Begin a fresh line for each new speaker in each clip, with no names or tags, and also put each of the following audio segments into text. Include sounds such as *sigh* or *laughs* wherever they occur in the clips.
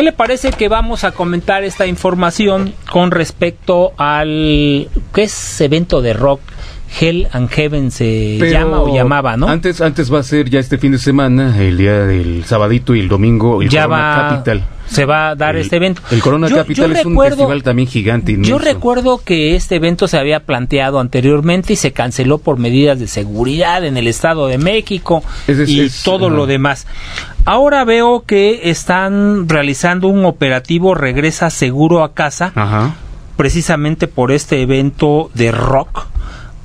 ¿qué le parece que vamos a comentar esta información con respecto al qué es evento de rock? Hell and Heaven se llama o llamaba, ¿no?
Antes, antes va a ser ya este fin de semana, el día del sabadito y el domingo, el
ya Corona Capital. Se va a dar este evento.
El Corona Capital es un festival también gigante.
Yo recuerdo que este evento se había planteado anteriormente y se canceló por medidas de seguridad en el Estado de México y todo lo demás. Ahora veo que están realizando un operativo Regresa Seguro a Casa, precisamente por este evento de rock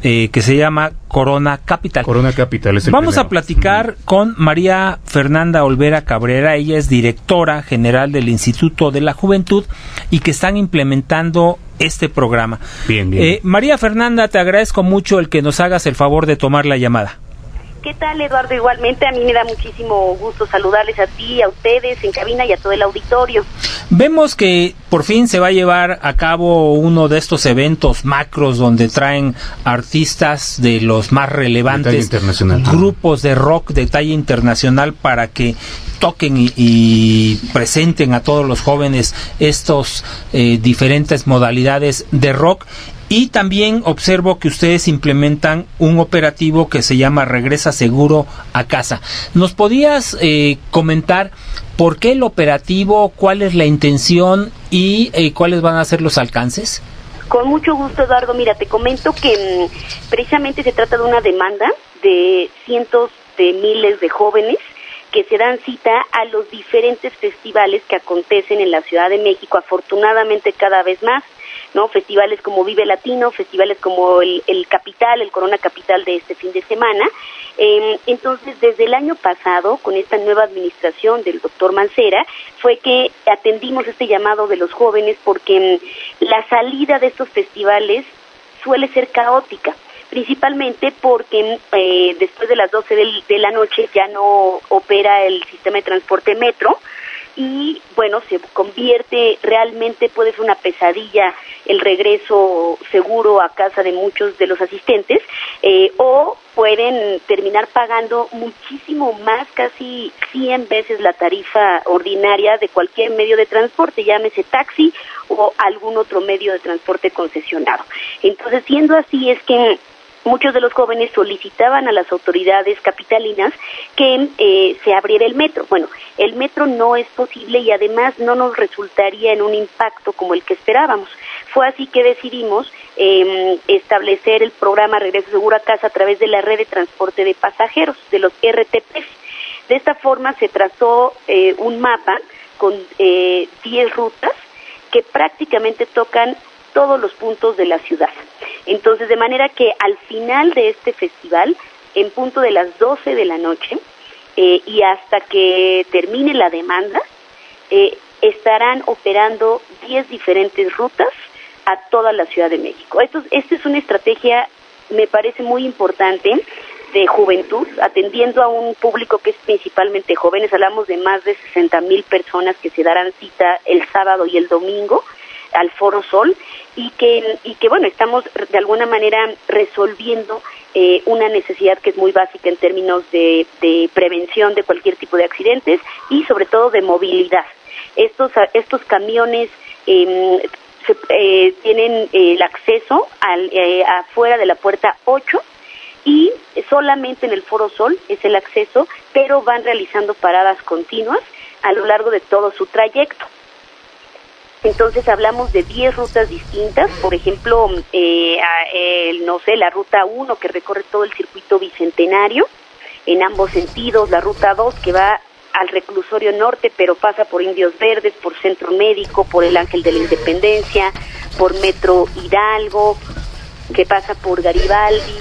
eh, que se llama Corona Capital.
Corona Capital es el
Vamos a platicar con María Fernanda Olvera Cabrera, ella es directora general del Instituto de la Juventud y que están implementando este programa.
Bien, bien.
Eh, María Fernanda, te agradezco mucho el que nos hagas el favor de tomar la llamada.
¿Qué tal, Eduardo? Igualmente, a mí me da muchísimo gusto saludarles a ti, a ustedes en cabina y a todo el auditorio.
Vemos que por fin se va a llevar a cabo uno de estos eventos macros donde traen artistas de los más relevantes grupos de rock de talla internacional para que toquen y, presenten a todos los jóvenes estos eh, diferentes modalidades de rock y también observo que ustedes implementan un operativo que se llama Regresa Seguro a Casa. ¿Nos podías eh, comentar por qué el operativo, cuál es la intención y eh, cuáles van a ser los alcances?
Con mucho gusto, Eduardo. Mira, te comento que mm, precisamente se trata de una demanda de cientos de miles de jóvenes que se dan cita a los diferentes festivales que acontecen en la Ciudad de México, afortunadamente cada vez más. ¿No? Festivales como Vive Latino, festivales como el, Capital, el Corona Capital de este fin de semana. Em, entonces, desde el año pasado, con esta nueva administración del doctor Mancera, fue que atendimos este llamado de los jóvenes porque em, la salida de estos festivales suele ser caótica principalmente porque em, eh, después de las 12 de la noche ya no opera el sistema de transporte metro, y bueno, se convierte realmente, puede ser una pesadilla el regreso seguro a casa de muchos de los asistentes eh, o pueden terminar pagando muchísimo más, casi 100 veces la tarifa ordinaria de cualquier medio de transporte, llámese taxi o algún otro medio de transporte concesionado. Entonces, siendo así, es que muchos de los jóvenes solicitaban a las autoridades capitalinas que eh, se abriera el metro. Bueno, el metro no es posible y además no nos resultaría en un impacto como el que esperábamos. Fue así que decidimos em, establecer el programa Regreso Seguro a Casa a través de la red de transporte de pasajeros, de los RTP. De esta forma se trazó eh, un mapa con 10 eh, rutas que prácticamente tocan todos los puntos de la ciudad. Entonces, de manera que al final de este festival, en punto de las 12 de la noche eh, y hasta que termine la demanda, eh, estarán operando 10 diferentes rutas a toda la Ciudad de México. Esto, esta es una estrategia, me parece muy importante, de juventud, atendiendo a un público que es principalmente jóvenes. Hablamos de más de 60 mil personas que se darán cita el sábado y el domingo al Foro Sol y que, y que bueno, estamos de alguna manera resolviendo eh, una necesidad que es muy básica en términos de, prevención de cualquier tipo de accidentes y sobre todo de movilidad. Estos, estos camiones em, eh, tienen el acceso al, eh, afuera de la puerta 8 y solamente en el Foro Sol es el acceso, pero van realizando paradas continuas a lo largo de todo su trayecto. Entonces hablamos de 10 rutas distintas, por ejemplo, eh, no sé, la ruta 1 que recorre todo el circuito bicentenario en ambos sentidos, la ruta 2 que va al reclusorio norte, pero pasa por Indios Verdes, por Centro Médico, por el Ángel de la Independencia, por Metro Hidalgo, que pasa por Garibaldi,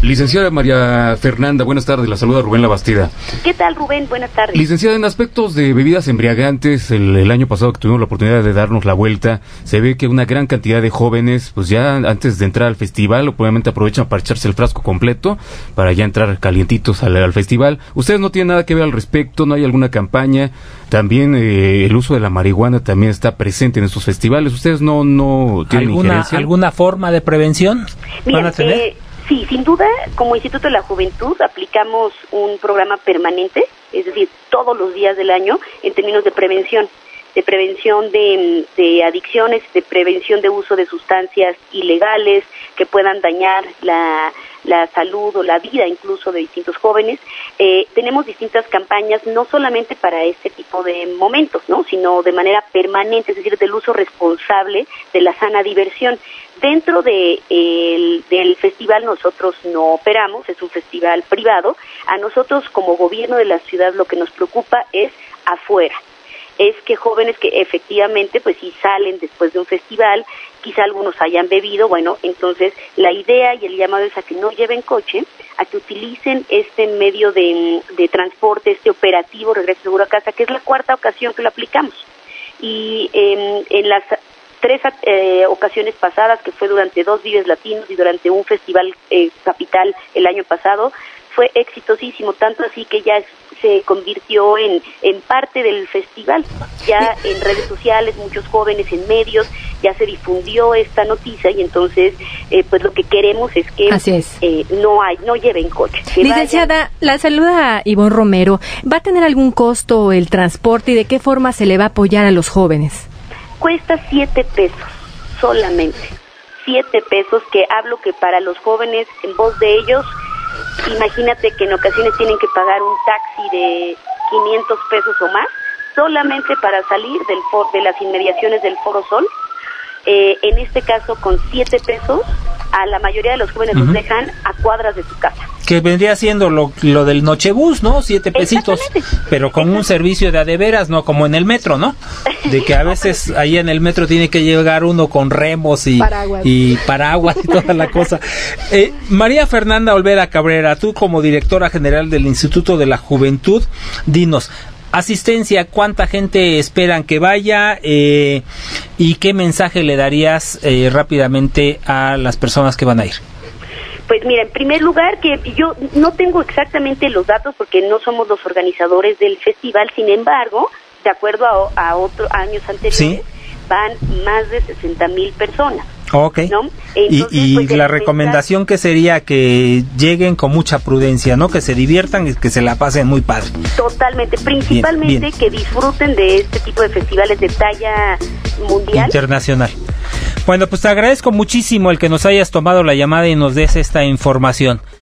Licenciada María Fernanda, buenas tardes. La saluda Rubén Labastida.
¿Qué tal, Rubén? Buenas tardes.
Licenciada, en aspectos de bebidas embriagantes, el, año pasado que tuvimos la oportunidad de darnos la vuelta, se ve que una gran cantidad de jóvenes, pues ya antes de entrar al festival, obviamente aprovechan para echarse el frasco completo, para ya entrar calientitos al, festival. ¿Ustedes no tienen nada que ver al respecto? ¿No hay alguna campaña? También eh, el uso de la marihuana también está presente en estos festivales. ¿Ustedes no, no tienen
¿Alguna, ¿Alguna forma de prevención van a tener? Eh,
Sí, sin duda, como Instituto de la Juventud aplicamos un programa permanente, es decir, todos los días del año en términos de prevención. de prevención de, de adicciones, de prevención de uso de sustancias ilegales que puedan dañar la la salud o la vida incluso de distintos jóvenes. Eh, tenemos distintas campañas no solamente para este tipo de momentos, ¿no? sino de manera permanente, es decir, del uso responsable de la sana diversión. Dentro de del festival nosotros no operamos, es un festival privado. A nosotros como gobierno de la ciudad lo que nos preocupa es afuera es que jóvenes que efectivamente pues si salen después de un festival, quizá algunos hayan bebido, bueno, entonces la idea y el llamado es a que no lleven coche, a que utilicen este medio de, transporte, este operativo Regreso Seguro a Casa, que es la cuarta ocasión que lo aplicamos. Y en las tres eh, ocasiones pasadas, que fue durante dos Vives Latinos y durante un festival eh, capital el año pasado, fue exitosísimo, tanto así que ya se convirtió en, en parte del festival. Ya en redes sociales, muchos jóvenes en medios, ya se difundió esta noticia y entonces eh, pues lo que queremos es que eh, no hay no lleven coche.
Licenciada, la saluda Ivonne Romero. ¿Va a tener algún costo el transporte y de qué forma se le va a apoyar a los jóvenes?
Cuesta siete pesos solamente. Siete pesos que hablo que para los jóvenes en voz de ellos Imagínate que en ocasiones tienen que pagar un taxi de 500 pesos o más solamente para salir del de las inmediaciones del Foro Sol. Eh, en este caso, con 7 pesos, a la mayoría de los jóvenes los dejan a cuadras de su casa.
Que vendría siendo lo, lo del nochebús, ¿no? Siete pesitos, pero con un servicio de adeveras, ¿no? Como en el metro, ¿no? De que a veces *laughs* ahí en el metro tiene que llegar uno con remos y paraguas y, paraguas y toda la cosa. Eh, María Fernanda Olvera Cabrera, tú como directora general del Instituto de la Juventud, dinos, asistencia, cuánta gente esperan que vaya eh, y qué mensaje le darías eh, rápidamente a las personas que van a ir.
Pues mira, en primer lugar, que yo no tengo exactamente los datos porque no somos los organizadores del festival, sin embargo, de acuerdo a, otros años anteriores, van más de 60 mil personas.
Ok. y, pues, la recomendación que sería que lleguen con mucha prudencia, ¿no? Que se diviertan y que se la pasen muy padre.
Totalmente. Principalmente que disfruten de este tipo de festivales de talla mundial.
Internacional. Bueno, pues te agradezco muchísimo el que nos hayas tomado la llamada y nos des esta información.